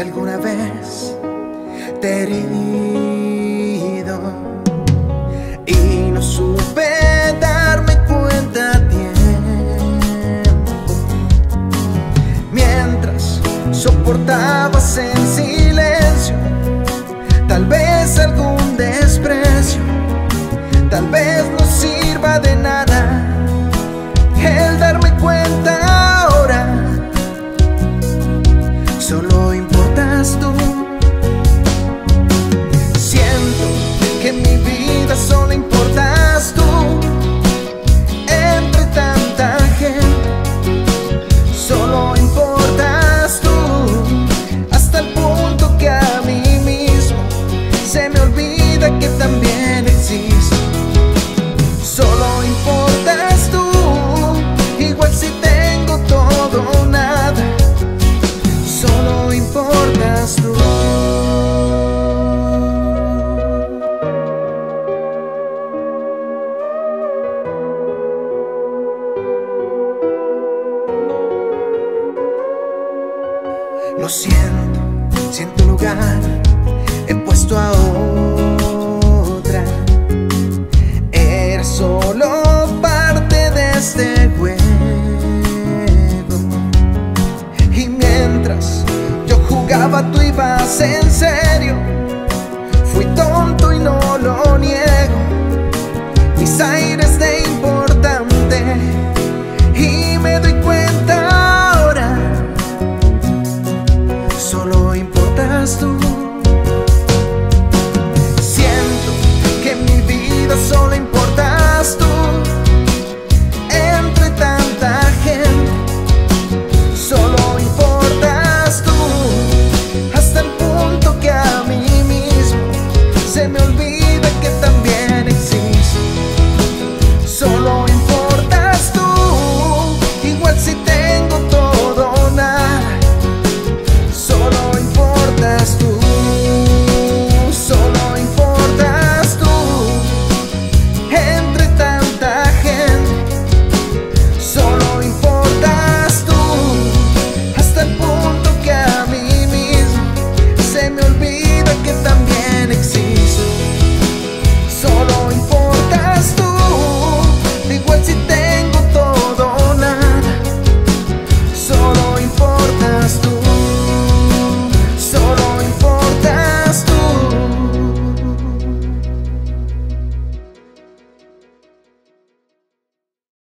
alguna vez te he herido y no supe darme cuenta a tiempo mientras soportabas en silencio tal vez algún desprecio tal vez Lo siento, siento lugar, he puesto a otra. Era solo parte de este juego. Y mientras yo jugaba, tú ibas en serio. Fui tonto y no lo niego. Mis aires cuenta ahora. Solo importas tú.